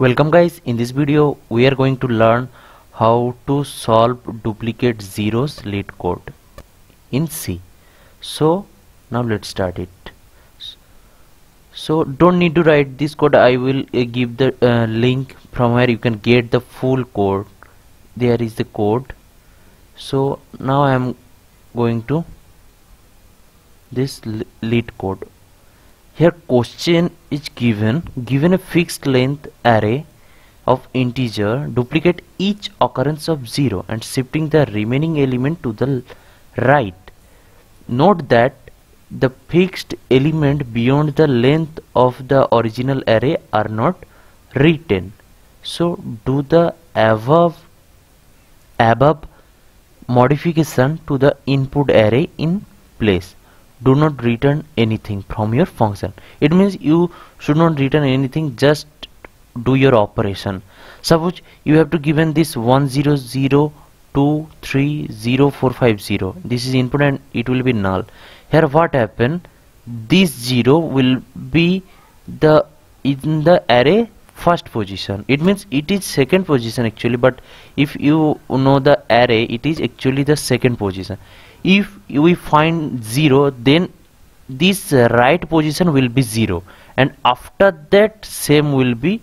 Welcome guys, in this video we are going to learn how to solve duplicate zeros LeetCode in C. So now let's start it. So don't need to write this code, I will uh, give the uh, link from where you can get the full code. There is the code. So now I am going to this LeetCode here question is given given a fixed length array of integer duplicate each occurrence of 0 and shifting the remaining element to the right. Note that the fixed element beyond the length of the original array are not written. So do the above above modification to the input array in place do not return anything from your function. It means you should not return anything just do your operation. Suppose you have to given this 100230450 this is input and it will be null. Here what happen? This 0 will be the in the array first position. It means it is second position actually but if you know the array it is actually the second position if we find 0 then this right position will be 0 and after that same will be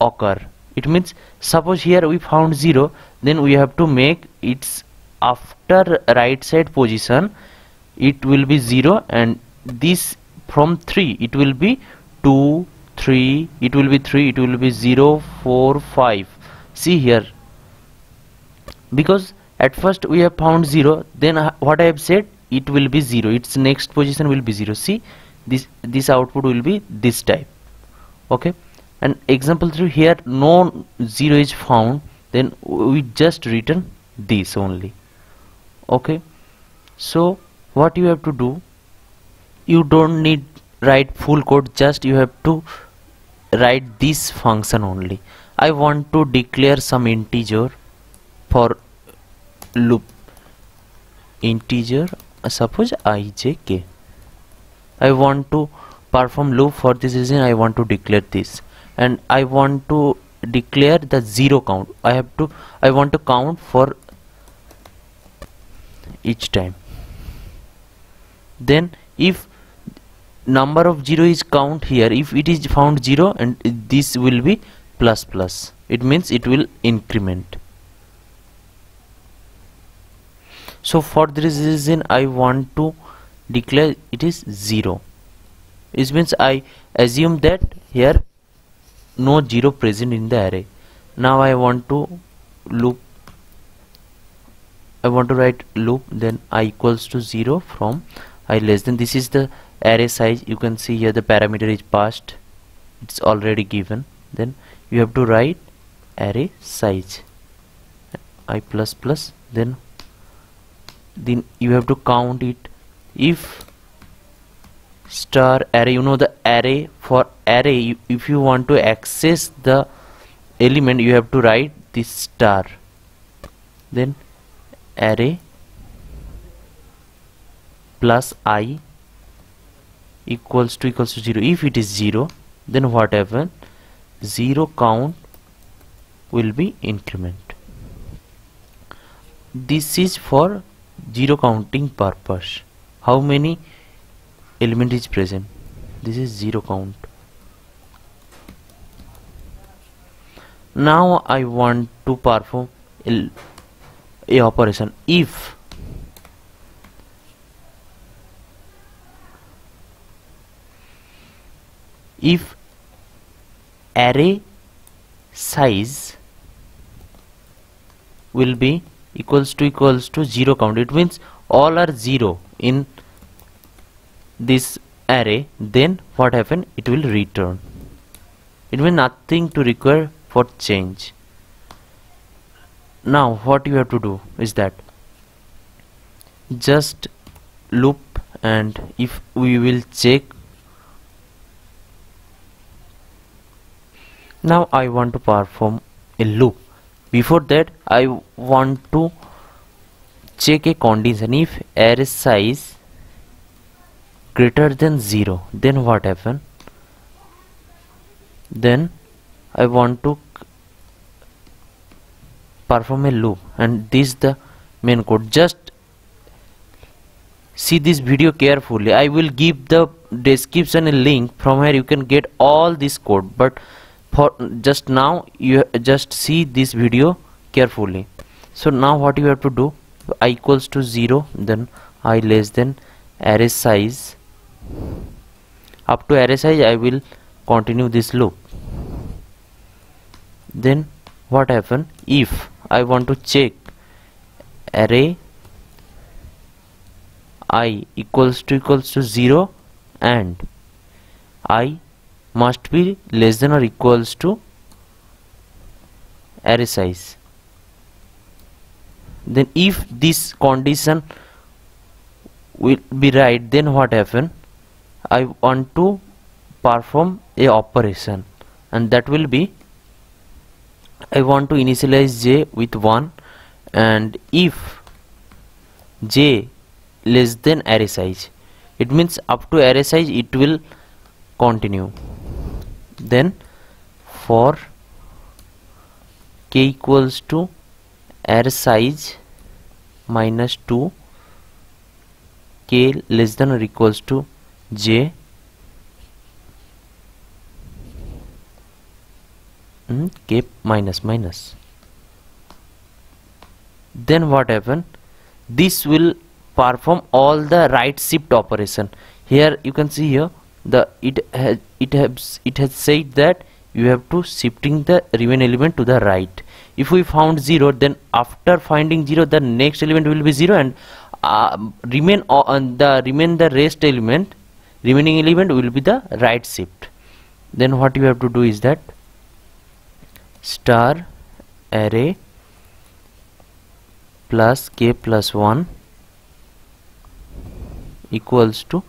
occur. It means suppose here we found 0 then we have to make its after right side position it will be 0 and this from 3 it will be 2 3 it will be 3 it will be 0 4 5 see here. Because at first we have found 0 then uh, what I have said it will be 0 its next position will be 0 see this this output will be this type. Okay? And example 3 here no 0 is found then we just return this only. Okay? So what you have to do you don't need write full code just you have to write this function only. I want to declare some integer for loop integer suppose i j k I want to perform loop for this reason I want to declare this. And I want to declare the zero count. I have to I want to count for each time. Then if number of 0 is count here if it is found 0 and this will be plus plus. It means it will increment so for this reason I want to declare it is 0 it means I assume that here no 0 present in the array. Now I want to loop I want to write loop then i equals to 0 from i less than this is the array size. You can see here the parameter is passed. It's already given. Then you have to write array size. I plus plus then then you have to count it. If star array you know the array for array if you want to access the element you have to write this star. Then array plus i equals to equals to 0 if it is 0 then what happen? 0 count will be increment. This is for zero counting purpose. How many element is present? This is zero count. Now I want to perform a, operation. If if array size will be equals to equals to 0 count. It means all are 0 in this array. Then what happen it will return. It means nothing to require for change. Now what you have to do is that just loop and if we will check. Now I want to perform a loop before that I want to check a condition. If array size greater than 0 then what happen? Then I want to perform a loop. And this the main code. Just see this video carefully. I will give the description link. From where you can get all this code. But for just now you just see this video carefully. So now what you have to do i equals to 0 then i less than array size. Up to array size I will continue this loop. Then what happen? If I want to check array i equals to equals to 0 and i must be less than or equals to array size. Then if this condition will be right then what happen? I want to perform a operation and that will be I want to initialize j with 1 and if j less than array size it means up to array size it will continue then for k equals to array size minus 2 k less than or equals to j. Mm, k minus minus. Then what happen? This will perform all the right shift operation. Here you can see here the it has it has it has said that you have to shifting the remain element to the right. If we found 0 then after finding 0 the next element will be 0 and uh, remain on the remain the rest element remaining element will be the right shift. Then what you have to do is that star array plus k plus 1 equals to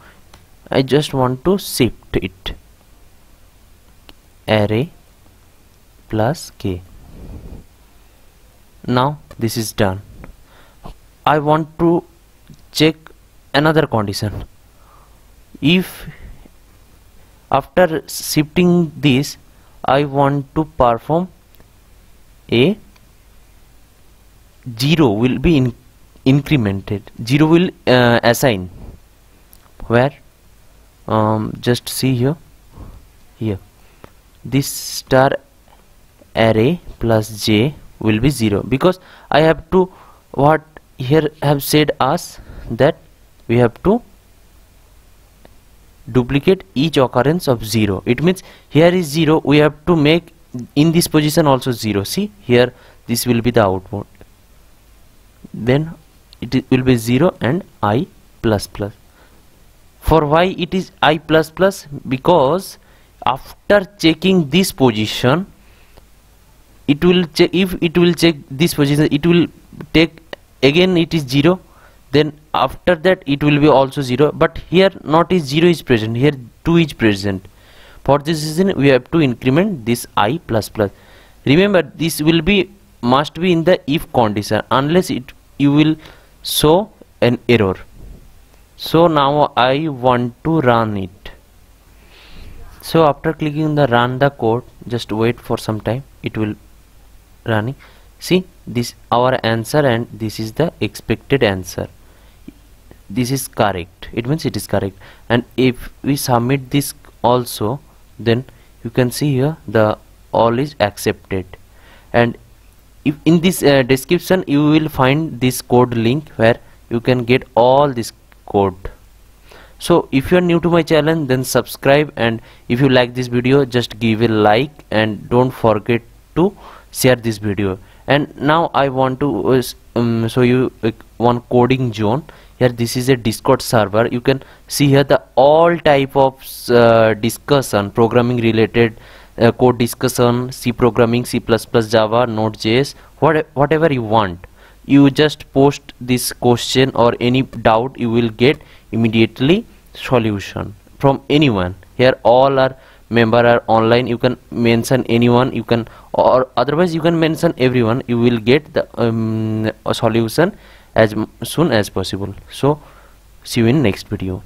I just want to shift it. Array plus k. Now this is done. I want to check another condition. If after shifting this I want to perform a 0 will be in incremented. 0 will uh, assign. Where um, just see here. Here. This star array plus j will be 0 because I have to what here have said us that we have to duplicate each occurrence of 0 it means here is 0 we have to make in this position also 0 see here this will be the output. Then it will be 0 and i plus plus for why it is i plus plus? Because after checking this position it will check if it will check this position it will take again it is 0 then after that it will be also 0 but here not is 0 is present here 2 is present. For this reason we have to increment this i plus plus. Remember this will be must be in the if condition unless it you will show an error so now I want to run it. So after clicking the run the code just wait for some time. It will running see this our answer and this is the expected answer. This is correct. It means it is correct. And if we submit this also then you can see here the all is accepted. And if in this uh, description you will find this code link where you can get all this code. So if you are new to my channel then subscribe and if you like this video just give a like and don't forget to share this video. And now I want to uh, um, show you uh, one coding zone. Here this is a discord server. You can see here the all type of uh, discussion programming related uh, code discussion C programming C++ Java Node.js what, whatever you want you just post this question or any doubt you will get immediately solution from anyone. Here all are member are online. You can mention anyone. You can or otherwise you can mention everyone. You will get the um, solution as soon as possible. So see you in next video